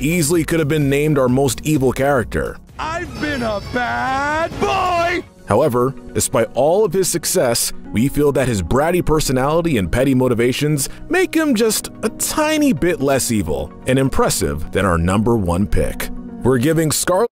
easily could have been named our most evil character. I've been a bad boy! However, despite all of his success, we feel that his bratty personality and petty motivations make him just a tiny bit less evil and impressive than our number one pick. We're giving Scarlet